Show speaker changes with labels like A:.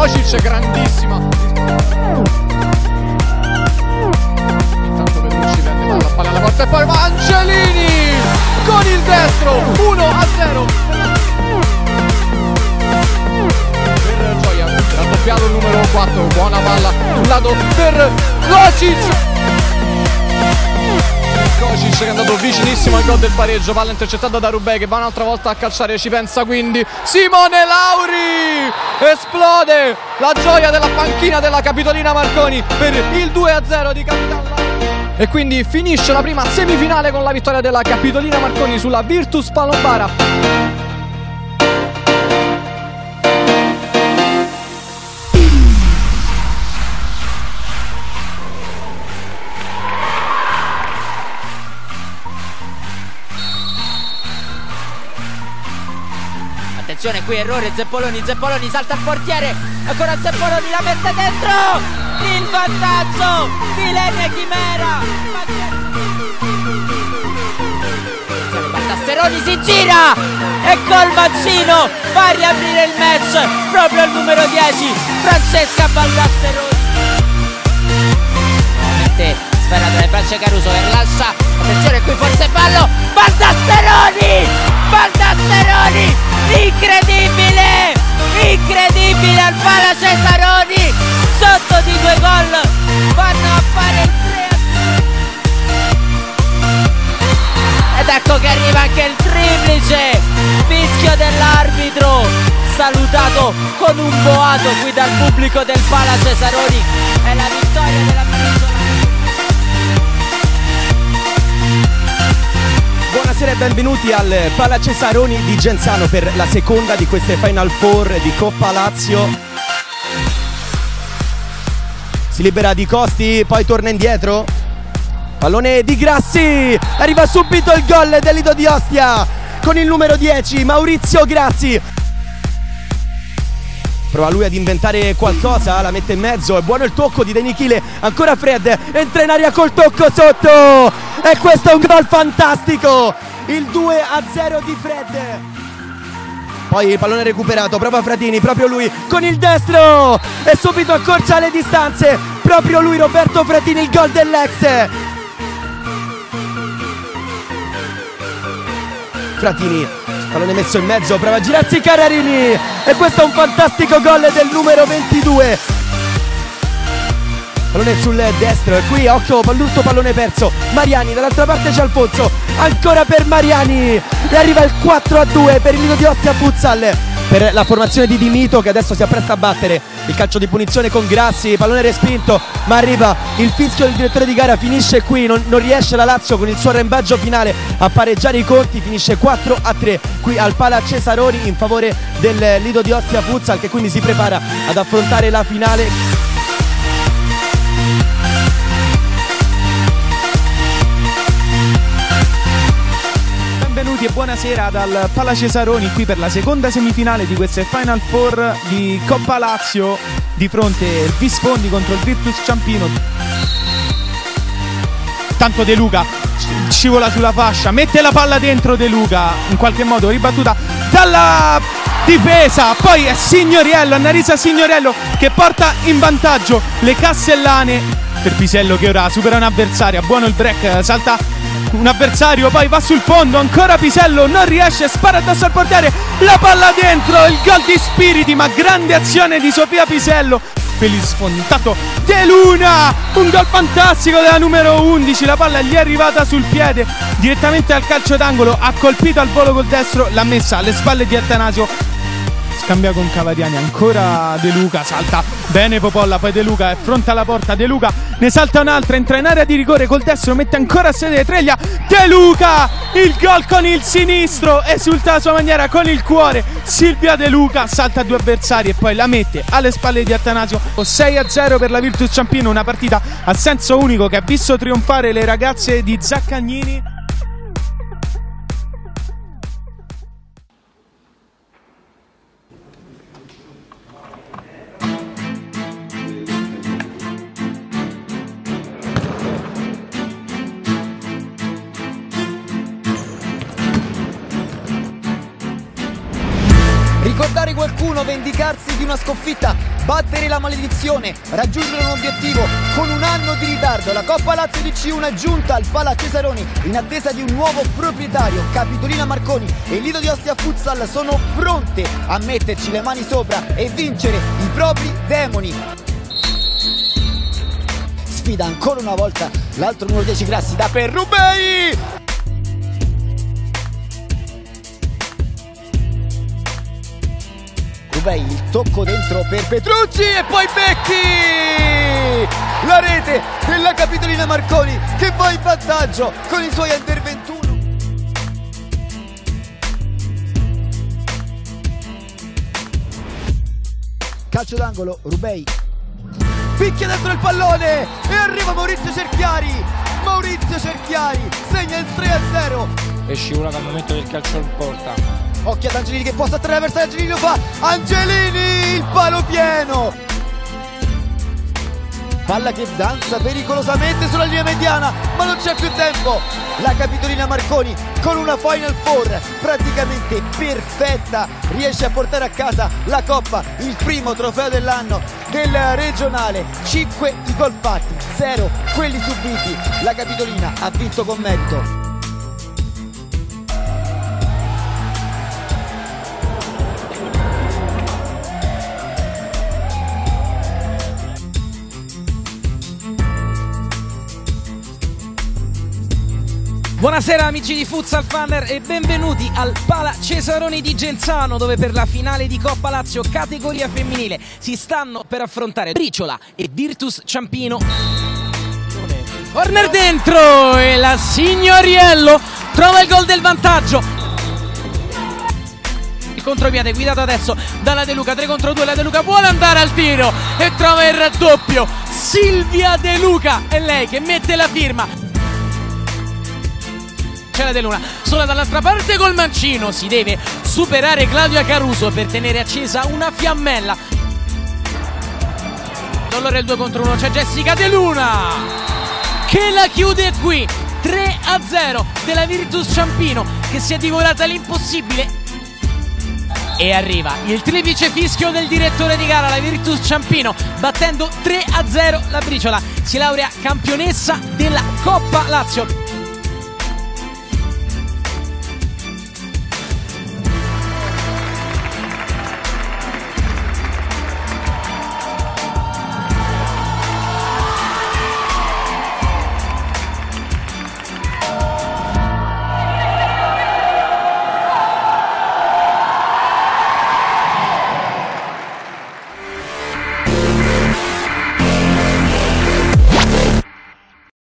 A: Kocic, grandissima. Intanto Petrucci prende palla, palla alla porta e poi va Angelini con il destro, 1 a 0. Per Gioia, raddoppiato il numero 4, buona palla sul lato per Kocic. Kocic che è andato vicinissimo al gol del pareggio, palla intercettata da Rubè che va un'altra volta a calciare, ci pensa quindi Simone Lauri! Esplode la gioia della panchina della Capitolina Marconi per il 2-0 di Capitan Lauri. E quindi finisce la prima semifinale con la vittoria della Capitolina Marconi sulla Virtus Palombara.
B: Attenzione qui errore Zeppoloni, Zeppoloni salta il portiere, ancora Zeppoloni la mette dentro, il vantaggio di Lene Chimera. Baldasteroni si gira e col mancino va a riaprire il match proprio il numero 10 Francesca. Nuovamente sfera dalle braccia Caruso che lascia, attenzione incredibile! Incredibile al Pala Cesaroni! Sotto di due gol vanno a fare il 3 ed ecco che arriva anche il triplice fischio dell'arbitro salutato con un boato qui dal pubblico del Pala Cesaroni. È la vittoria della
C: benvenuti al Pala Cesaroni di Genzano per la seconda di queste Final Four di Coppa Lazio. Si libera di Costi, poi torna indietro. Pallone di Grassi, arriva subito il gol dell'Ido di Ostia con il numero 10 Maurizio Grazzi. Prova lui ad inventare qualcosa, la mette in mezzo, è buono il tocco di Denichile, ancora Fred, entra in aria col tocco sotto e questo è un gol fantastico, il 2 a 0 di Fred. Poi il pallone recuperato, prova Fratini, proprio lui con il destro e subito accorcia le distanze, proprio lui Roberto Fratini, il gol dell'ex. Fratini pallone messo in mezzo, prova a girarsi Cararini e questo è un fantastico gol del numero 22 pallone sul destro e qui occhio l'ultimo pallone perso. Mariani dall'altra parte c'è Alfonso ancora per Mariani. E arriva il 4 a 2 per il Lido di Ostia Futsal. Per la formazione di Dimito che adesso si appresta a battere. Il calcio di punizione con Grassi, pallone respinto ma arriva il fischio del direttore di gara, finisce qui, non, non riesce la Lazio con il suo arrembaggio finale a pareggiare i conti, finisce 4 a 3 qui al Pala Cesaroni in favore del Lido di Ostia Futsal che quindi si prepara ad affrontare la finale.
D: Benvenuti e buonasera dal Pala Cesaroni qui per la seconda semifinale di queste Final Four di Coppa Lazio. Di fronte al Visfondi contro il Virtus Ciampino. Tanto De Luca scivola sulla fascia, mette la palla dentro De Luca, in qualche modo ribattuta dalla difesa, poi è Signoriello, Annarisa Signoriello che porta in vantaggio le Castellane. Per Pisello che ora supera un'avversaria, buono il break, salta un avversario, poi va sul fondo, ancora Pisello, non riesce, spara addosso al portiere, la palla dentro, il gol di Spiriti, ma grande azione di Sofia Pisello. Il sfondato De Luna, un gol fantastico della numero 11, la palla gli è arrivata sul piede, direttamente al calcio d'angolo, ha colpito al volo col destro, l'ha messa alle spalle di Atanasio, scambia con Cavariani ancora De Luca salta bene Popolla poi De Luca affronta la porta De Luca ne salta un'altra entra in area di rigore col destro mette ancora a sedere Treglia De Luca il gol con il sinistro esulta alla sua maniera con il cuore Silvia De Luca salta due avversari e poi la mette alle spalle di Attanasio 6 a 0 per la Virtus Ciampino una partita a senso unico che ha visto trionfare le ragazze di Zaccagnini guardare
E: qualcuno vendicarsi di una sconfitta, battere la maledizione, raggiungere un obiettivo. Con un anno di ritardo la Coppa Lazio di C1 è giunta al Pala Cesaroni in attesa di un nuovo proprietario. Capitolina Marconi e Lido di Ostia Futsal sono pronte a metterci le mani sopra e vincere i propri demoni sfida ancora una volta l'altro numero 10 Grassi da Perrubei Rubei il tocco dentro per Petrucci e poi Becchi! La rete della Capitolina Marconi che va in vantaggio con i suoi under 21. Calcio d'angolo, Rubei picchia dentro il pallone e arriva Maurizio Cerchiari. Maurizio Cerchiari segna il 3-0.
F: e scivola dal momento il calcio in porta.
E: Occhio ad Angelini che possa attraversare Angelini lo fa. Angelini il palo pieno. Palla che danza pericolosamente sulla linea mediana, ma non c'è più tempo. La Capitolina Marconi con una Final Four praticamente perfetta riesce a portare a casa la Coppa, il primo trofeo dell'anno del regionale. 5 i gol fatti, 0 quelli subiti. La Capitolina ha vinto con merito.
G: Buonasera amici di Futsal Funner e benvenuti al Pala Cesaroni di Genzano dove per la finale di Coppa Lazio categoria femminile si stanno per affrontare Briciola e Virtus Ciampino. Corner dentro e la Signoriello trova il gol del vantaggio. Il contropiede guidato adesso dalla De Luca 3 contro 2 la De Luca vuole andare al tiro e trova il raddoppio Silvia De Luca è lei che mette la firma c'è la De Luna. Sola dall'altra parte col mancino. Si deve superare Claudia Caruso per tenere accesa una fiammella. Allora il 2 contro 1 c'è Jessica De Luna che la chiude qui. 3 a 0 della Virtus Ciampino che si è divorata l'impossibile. E arriva il triplice fischio del direttore di gara, la Virtus Ciampino, battendo 3 a 0 la Briciola. Si laurea campionessa della Coppa Lazio.